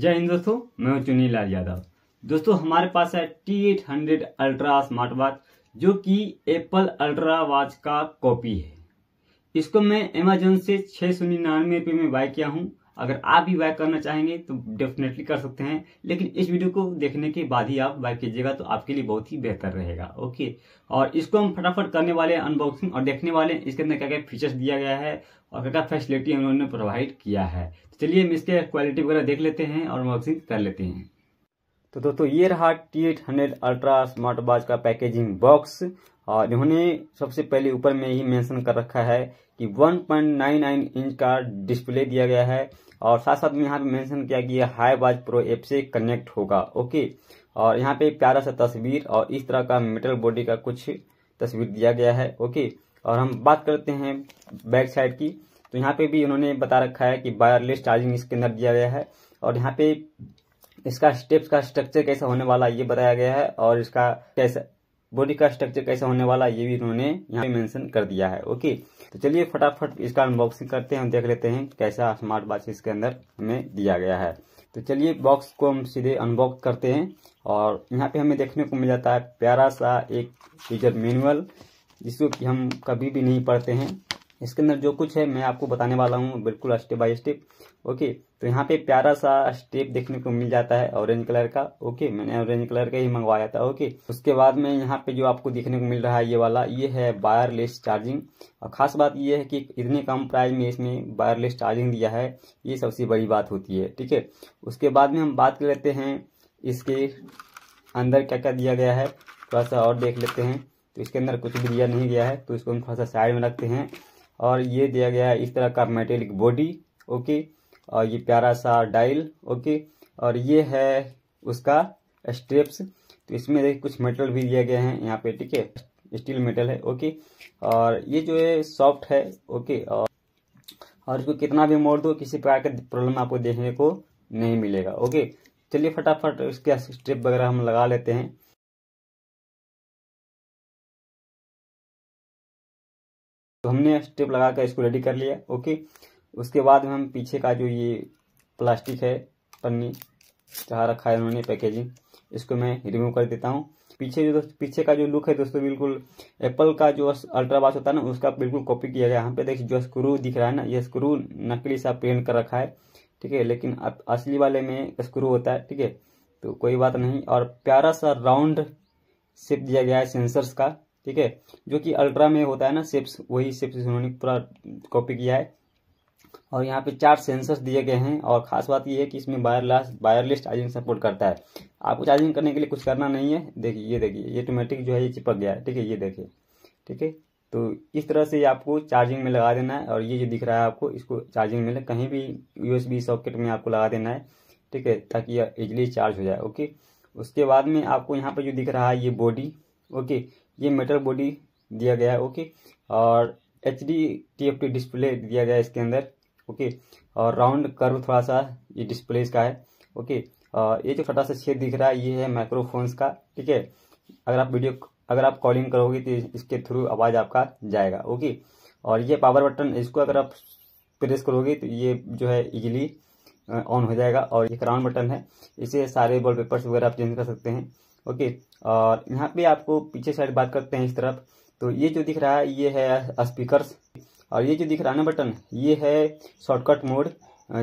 जय हिंद दोस्तों, मैं हूँ चुनी लाल यादव। दोस्तों, हमारे पास है T eight hundred ultra smart watch जो कि एप्पल अल्ट्रा वॉच का कॉपी है। इसको मैं अमेजोन से छह सौ निन्यानवे रुपये में बाय किया हूँ। अगर आप भी बाय करना चाहेंगे तो डेफिनेटली कर सकते हैं। लेकिन इस वीडियो को देखने के बाद ही आप बाय कीजिएगा तो आपके लिए बहुत ही बेहतर रहेगा ओके और इसको हम फटाफट करने वाले हैं अनबॉक्सिंग और देखने वाले हैं इसके अंदर क्या क्या फीचर्स दिया गया है और क्या क्या फैसिलिटी उन्होंने प्रोवाइड किया है। तो चलिए हम इसके क्वालिटी वगैरह देख लेते हैं और अनबॉक्सिंग कर लेते हैं। तो दोस्तों, ये रहा T eight hundred ultra smart watch का पैकेजिंग बॉक्स और इन्होंने सबसे पहले ऊपर में ही मेंशन कर रखा है कि 1.99 इंच का डिस्प्ले दिया गया है और साथ साथ में यहाँ पे मेंशन किया गया हाई वाच प्रो ऐप से कनेक्ट होगा ओके और यहाँ पे प्यारा सा तस्वीर और इस तरह का मेटल बॉडी का कुछ तस्वीर दिया गया है ओके और हम बात करते हैं बैक साइड की। तो यहाँ पे भी उन्होंने बता रखा है कि वायरलेस चार्जिंग इसके अंदर दिया गया है और यहाँ पे इसका स्टेप्स का स्ट्रक्चर कैसा होने वाला ये बताया गया है और इसका कैसा बॉडी का स्ट्रक्चर कैसा होने वाला ये भी उन्होंने यहाँ पे मेंशन कर दिया है ओके तो चलिए फटाफट इसका अनबॉक्सिंग करते हैं, हम देख लेते हैं कैसा स्मार्ट वॉच इसके अंदर हमें दिया गया है। तो चलिए बॉक्स को हम सीधे अनबॉक्स करते हैं और यहाँ पे हमें देखने को मिल जाता है प्यारा सा एक टीचर मैनुअल जिसको कि हम कभी भी नहीं पढ़ते हैं। इसके अंदर जो कुछ है, मैं आपको बताने वाला हूँ बिल्कुल स्टेप बाय स्टेप ओके तो यहाँ पे प्यारा सा स्टेप देखने को मिल जाता है ऑरेंज कलर का ओके मैंने ऑरेंज कलर का ही मंगवाया था ओके उसके बाद में यहाँ पे जो आपको देखने को मिल रहा है ये वाला, ये है वायरलेस चार्जिंग और खास बात ये है कि इतने कम प्राइस में इसमें वायरलेस चार्जिंग दिया है, ये सबसे बड़ी बात होती है, ठीक है? उसके बाद में हम बात कर लेते हैं इसके अंदर क्या क्या दिया गया है, थोड़ा सा और देख लेते हैं। तो इसके अंदर कुछ भी दिया नहीं गया है तो इसको हम थोड़ा सा साइड में रखते हैं। और ये दिया गया है इस तरह का मेटेलिक बॉडी ओके और ये प्यारा सा डायल ओके और ये है उसका स्ट्रेप्स तो इसमें देखिए कुछ मेटल भी दिया गया है यहाँ पे, ठीक है? स्टील मेटल है ओके और ये जो है सॉफ्ट है ओके और और इसको कितना भी मोड़ दो, किसी प्रकार का प्रॉब्लम आपको देखने को नहीं मिलेगा ओके चलिए फटाफट इसके स्ट्रिप वगैरह हम लगा लेते हैं। तो हमने स्टेप लगा कर इसको रेडी कर लिया ओके उसके बाद में हम पीछे का जो ये प्लास्टिक है, पन्नी, जहाँ रखा है उन्होंने पैकेजिंग इसको मैं रिमूव कर देता हूँ। पीछे जो पीछे का जो लुक है दोस्तों, बिल्कुल एप्पल का जो अल्ट्रा वाच होता है ना, उसका बिल्कुल कॉपी किया गया। यहाँ पे देखिए, जो स्क्रू दिख रहा है ना, ये स्क्रू नकली सा पेंट कर रखा है, ठीक है? लेकिन असली वाले में स्क्रू होता है, ठीक है? तो कोई बात नहीं। और प्यारा सा राउंड शेप दिया गया है सेंसर्स का। ठीक है? जो कि अल्ट्रा में होता है ना, सिप्स, वही सिप्स उन्होंने पूरा कॉपी किया है। और यहाँ पे चार सेंसर्स दिए गए हैं और खास बात ये है कि इसमें वायरलेस वायरलेस चार्जिंग सपोर्ट करता है। आपको चार्जिंग करने के लिए कुछ करना नहीं है। देखिए, ये देखिए, ये ऑटोमेटिक जो है, ये चिपक गया है। ठीक है, ये देखिए। ठीक है? तो इस तरह से आपको चार्जिंग में लगा देना है और ये जो दिख रहा है आपको, इसको चार्जिंग में कहीं भी यूएसबी सॉकेट में आपको लगा देना है। ठीक है? ताकि यह इजली चार्ज हो जाए। ओके? उसके बाद में आपको यहाँ पर जो दिख रहा है, ये बॉडी ओके? ये मेटल बॉडी दिया गया है ओके और H D T F T display दिया गया है इसके अंदर ओके और राउंड कर्व थोड़ा सा ये डिस्प्ले इसका है ओके और ये जो छोटा सा छेद दिख रहा है, ये है माइक्रोफोन्स का, ठीक है? अगर आप वीडियो अगर आप कॉलिंग करोगे तो इसके थ्रू आवाज़ आपका जाएगा ओके और ये पावर बटन इसको अगर आप प्रेस करोगे तो ये जो है इजीली ऑन हो जाएगा और एक राउंड बटन है। इसे सारे वॉल पेपर्स वगैरह आप चेंज कर सकते हैं। ओके, और यहाँ पे आपको पीछे साइड बात करते हैं इस तरफ़। तो ये जो दिख रहा है, ये है स्पीकर्स और ये जो दिख रहा है ना बटन ये है शॉर्टकट मोड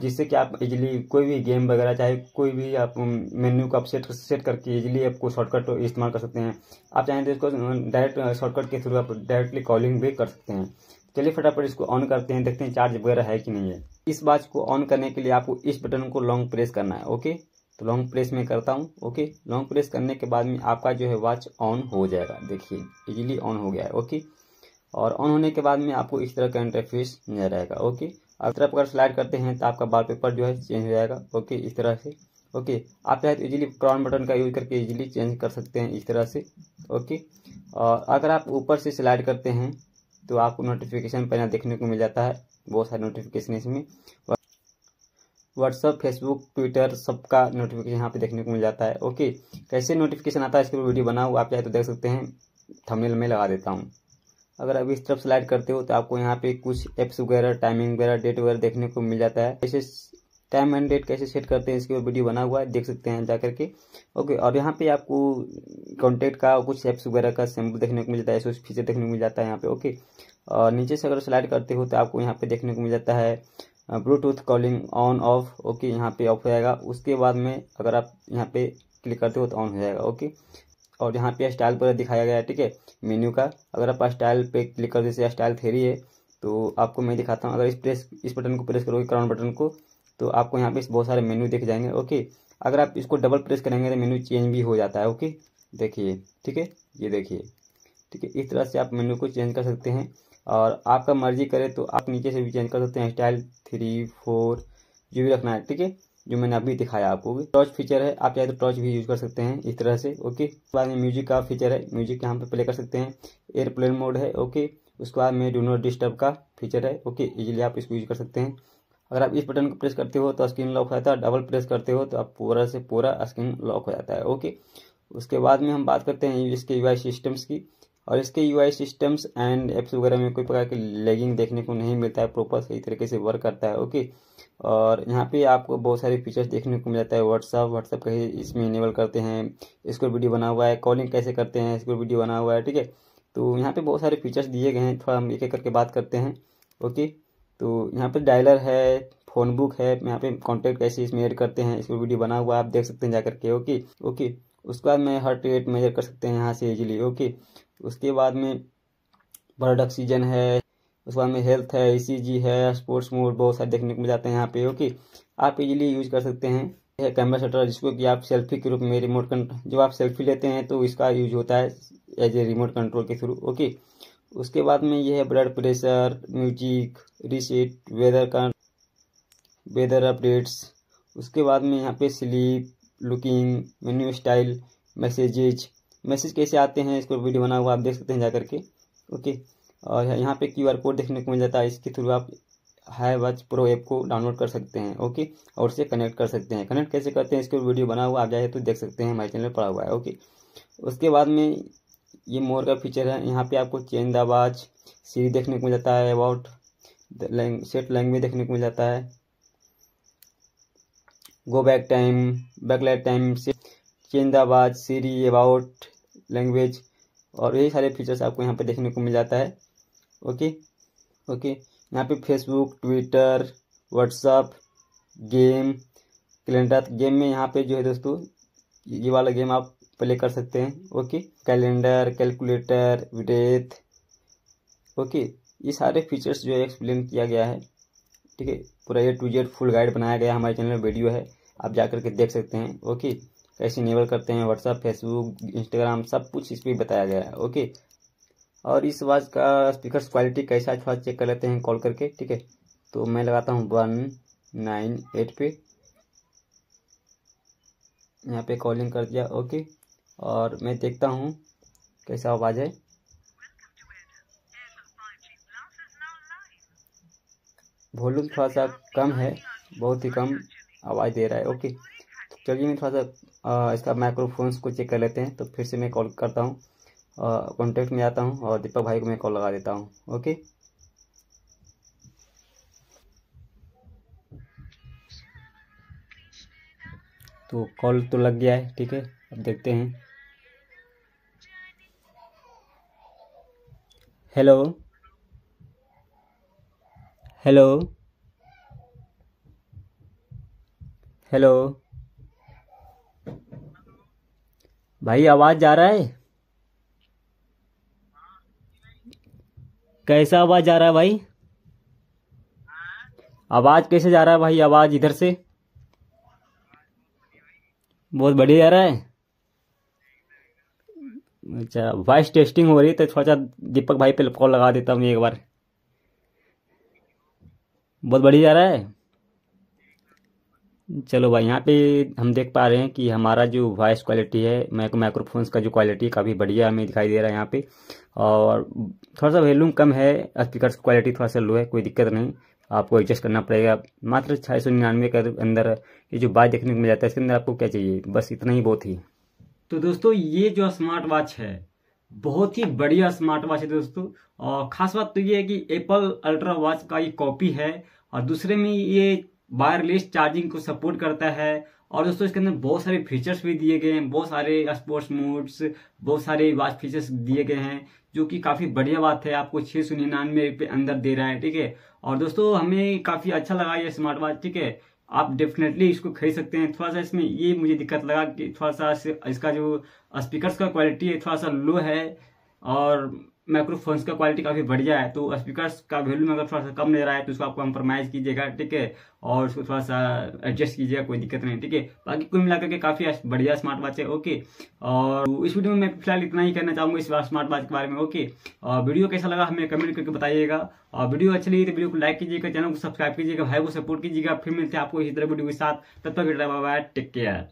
जिससे कि आप इजीली कोई भी गेम वगैरह, चाहे कोई भी आप मेन्यू को आप सेट सेट करके इजीली आपको शॉर्टकट इस्तेमाल कर सकते हैं। आप चाहें तो इसको डायरेक्ट शॉर्टकट के थ्रू आप डायरेक्टली कॉलिंग भी कर सकते हैं। चलिए फटाफट इसको ऑन करते हैं, देखते हैं चार्ज वगैरह है कि नहीं है। इस बात को ऑन करने के लिए आपको इस बटन को लॉन्ग प्रेस करना है, ओके? तो लॉन्ग प्रेस में करता हूँ ओके लॉन्ग प्रेस करने के बाद में आपका जो है वॉच ऑन हो जाएगा, देखिए इजीली ऑन हो गया है ओके और ऑन होने के बाद में आपको इस तरह का इंटरफेस नज़र रहेगा ओके अब तरफ़ अगर स्लाइड करते हैं तो आपका वॉलपेपर जो है चेंज हो जाएगा ओके इस तरह से ओके आप चाहे तो इजीली क्राउन बटन का यूज़ करके इजीली चेंज कर सकते हैं इस तरह से ओके और अगर आप ऊपर से स्लाइड करते हैं तो आपको नोटिफिकेशन पहले देखने को मिल जाता है, बहुत सारे नोटिफिकेशन इसमें। व्हाट्सअप फेसबुक ट्विटर सबका नोटिफिकेशन यहाँ पे देखने को मिल जाता है। ओके कैसे नोटिफिकेशन आता है इसके ऊपर वीडियो बनाओ आप चाहे तो देख सकते हैं थंबनेल में लगा देता हूँ। अगर अभी इस तरफ़ स्लाइड करते हो तो आपको यहाँ पे कुछ एप्स वगैरह टाइमिंग वगैरह डेट वगैरह देखने को मिल जाता है। कैसे टाइम एंड डेट कैसे सेट करते हैं इसके ऊपर वीडियो बना हुआ है, देख सकते हैं जा करके ओके और यहाँ पे आपको कॉन्टेक्ट का कुछ एप्स वगैरह का सैंपल देखने को मिल जाता है, ऐसे फीचर देखने को मिल जाता है यहाँ पे। ओके और नीचे से अगर स्लाइड करते हो तो आपको यहाँ पे देखने को मिल जाता है Bluetooth calling on off okay यहाँ पे ऑफ़ हो जाएगा। उसके बाद में अगर आप यहाँ पे क्लिक करते हो तो ऑन हो जाएगा ओके और यहाँ पे स्टाइल पर दिखाया गया है, ठीक है? मेन्यू का। अगर आप स्टाइल पे क्लिक कर जैसे स्टाइल थेरी है तो आपको मैं दिखाता हूँ। अगर इस प्रेस इस बटन को प्रेस करोगे क्राउन बटन को तो आपको यहाँ पे बहुत सारे मेन्यू दिख जाएँगे ओके अगर आप इसको डबल प्रेस करेंगे तो मेन्यू चेंज भी हो जाता है ओके देखिए, ठीक है? ये देखिए, ठीक है? इस तरह से आप मेन्यू को चेंज कर सकते हैं। और आपका मर्ज़ी करे तो आप नीचे से भी चेंज कर सकते हैं। स्टाइल थ्री फोर जो भी रखना है, ठीक है? जो मैंने अभी दिखाया आपको। टॉर्च फीचर है, आप चाहे तो टॉर्च भी यूज़ कर सकते हैं इस तरह से ओके उसके बाद में म्यूज़िक का फीचर है म्यूज़िक यहाँ पे प्ले कर सकते हैं। एयरप्लेन मोड है ओके उसके बाद में डू डिस्टर्ब का फीचर है ओके इजीली आप इसको यूज़ कर सकते हैं। अगर आप इस बटन को प्रेस करते हो तो स्क्रीन लॉक हो जाता है डबल प्रेस करते हो तो आप पूरा से पूरा स्क्रीन लॉक हो जाता है ओके उसके बाद में हम बात करते हैं इसके यू सिस्टम्स की। और इसके यूआई सिस्टम्स एंड एप्स वगैरह में कोई प्रकार की लेगिंग देखने को नहीं मिलता है प्रॉपर सही तरीके से वर्क करता है ओके और यहाँ पे आपको बहुत सारे फीचर्स देखने को मिल जाता है व्हाट्सअप व्हाट्सअप का ही इसमें इनेबल करते हैं, इसको वीडियो बना हुआ है कॉलिंग कैसे करते हैं, इसको वीडियो बना हुआ है, ठीक है? तो यहाँ पे बहुत सारे फीचर्स दिए गए हैं, थोड़ा हम एक एक करके बात करते हैं ओके तो यहाँ पे डायलर है फ़ोन बुक है, यहाँ पे कॉन्टैक्ट कैसे इसमें ऐड करते हैं, इसको वीडियो बना हुआ आप देख सकते हैं जा करके ओके ओके उसके बाद में हार्ट रेट मेजर कर सकते हैं यहाँ से इजीली ओके उसके बाद में ब्लड ऑक्सीजन है, उसके बाद में हेल्थ है ई है स्पोर्ट्स मोड बहुत सारे देखने को मिल जाते हैं यहाँ पे ओके आप इजीली यूज़ कर सकते हैं यह कैमरा शटर जिसको कि आप सेल्फी के रूप में रिमोट कंट्रोल जब आप सेल्फी लेते हैं तो इसका यूज़ होता है एज ए रिमोट कंट्रोल के थ्रू ओके उसके बाद में ये है blood pressure music receipt weather का वेदर अपडेट्स उसके बाद में यहाँ पे sleep looking menu style messages message कैसे आते हैं, इसको वीडियो बना हुआ आप देख सकते हैं जा करके, ओके? और यहाँ पे क्यू आर कोड देखने को मिल जाता है, इसके थ्रू आप हाई वॉच प्रो ऐप को डाउनलोड कर सकते हैं, ओके? और उसे कनेक्ट कर सकते हैं। कनेक्ट कैसे करते हैं, इसके वीडियो बना हुआ आप जाए तो देख सकते हैं, हमारे चैनल पड़ा हुआ है, ओके? उसके बाद में ये मोर का फीचर है, यहाँ पे आपको चेंज आवाज़ सीरी देखने को मिल जाता है अबाउट सेट लैंग्वेज देखने को मिल जाता है। Go back time backlight time change आवाज़ सीरी अबाउट लैंग्वेज और यही सारे फीचर्स आपको यहाँ पे देखने को मिल जाता है। ओके ओके यहाँ पे Facebook Twitter WhatsApp game calendar game में यहाँ पे जो है दोस्तों, ये वाला गेम आप प्ले कर सकते हैं। Okay calendar calculator death okay ये सारे फीचर्स जो है एक्सप्लेन किया गया है। ठीक है? पूरा A to Z full guide बनाया गया हमारे चैनल में वीडियो है। आप जा करके देख सकते हैं ओके कैसे इनेबल करते हैं व्हाट्सअप फेसबुक इंस्टाग्राम सब कुछ इस पर बताया गया है ओके और इस आवाज़ का स्पीकर क्वालिटी कैसा थोड़ा चेक कर लेते हैं कॉल करके, ठीक है? तो मैं लगाता हूँ वन नाइन एट पे। यहाँ पे कॉलिंग कर दिया ओके और मैं देखता हूँ कैसा आवाज़ है। वॉल्यूम थोड़ा सा कम है, बहुत ही कम आवाज़ दे रहा है। ओके तो चलिए मैं थोड़ा सा इसका माइक्रोफोन्स को चेक कर लेते हैं तो फिर से मैं कॉल करता हूँ। कॉन्टेक्ट में आता हूँ और दीपक भाई को मैं कॉल लगा देता हूँ। ओके? तो कॉल तो लग गया है, ठीक है? अब देखते हैं। हेलो हेलो हेलो भाई, आवाज़ जा रहा है? कैसा आवाज़ जा रहा है भाई? आवाज़ कैसे जा रहा है भाई, आवाज़ इधर से? बहुत बढ़िया जा रहा है? अच्छा वॉइस टेस्टिंग हो रही है तो थोड़ा सा दीपक भाई पे कॉल लगा देता हूँ एक बार। बहुत बढ़िया जा रहा है। चलो भाई, यहाँ पे हम देख पा रहे हैं कि हमारा जो वॉइस क्वालिटी है मैक माइक्रोफोन्स का जो क्वालिटी काफ़ी बढ़िया हमें दिखाई दे रहा है यहाँ पे। और थोड़ा सा वैल्यूम कम है स्पीकर क्वालिटी थोड़ा सा लो है, कोई दिक्कत नहीं। आपको एडजस्ट करना पड़ेगा। मात्र छः सौ निन्यानवे के अंदर ये जो बात देखने को मिल जाता है, इसके अंदर आपको क्या चाहिए? बस इतना ही बहुत ही। तो दोस्तों, ये जो स्मार्ट वॉच है, बहुत ही बढ़िया स्मार्ट वॉच है दोस्तों। और खास बात तो ये है कि एप्पल अल्ट्रा वॉच का ये कॉपी है। और दूसरे में ये वायरलेस चार्जिंग को सपोर्ट करता है। और दोस्तों, इसके अंदर बहुत सारे फीचर्स भी दिए गए हैं। बहुत सारे स्पोर्ट्स मोड्स बहुत सारे वाच फीचर्स दिए गए हैं, जो कि काफ़ी बढ़िया बात है। आपको छः सौ निन्यानवे पे अंदर दे रहा है, ठीक है? और दोस्तों, हमें काफ़ी अच्छा लगा ये स्मार्ट वॉच ठीक है? आप डेफिनेटली इसको खरीद सकते हैं। थोड़ा सा इसमें ये मुझे दिक्कत लगा कि थोड़ा सा इसका जो स्पीकर्स का क्वालिटी है, थोड़ा सा लो है। और माइक्रोफोन्स का क्वालिटी काफ़ी बढ़िया है तो स्पीकर्स का वैल्यू में अगर थोड़ा सा कम ले रहा है तो उसको आप कंप्रोमाइज कीजिएगा, ठीक है? और उसको थोड़ा सा एडजस्ट कीजिएगा, कोई दिक्कत नहीं, ठीक है? बाकी कुल मिलाकर के काफ़ी बढ़िया स्मार्ट वॉच है, ओके? और इस वीडियो में मैं फ़िलहाल इतना ही कहना चाहूँगा, इस बार स्मार्ट वॉच के बारे में, ओके? और वीडियो कैसा लगा हमें कमेंट करके बताइएगा। और वीडियो अच्छी लगी तो वीडियो को लाइक कीजिएगा, चैनल को सब्सक्राइब कीजिएगा भाई को सपोर्ट कीजिएगा, फिर मिलते हैं आपको इसी तरह वीडियो के साथ। तब तक बाय टेक केयर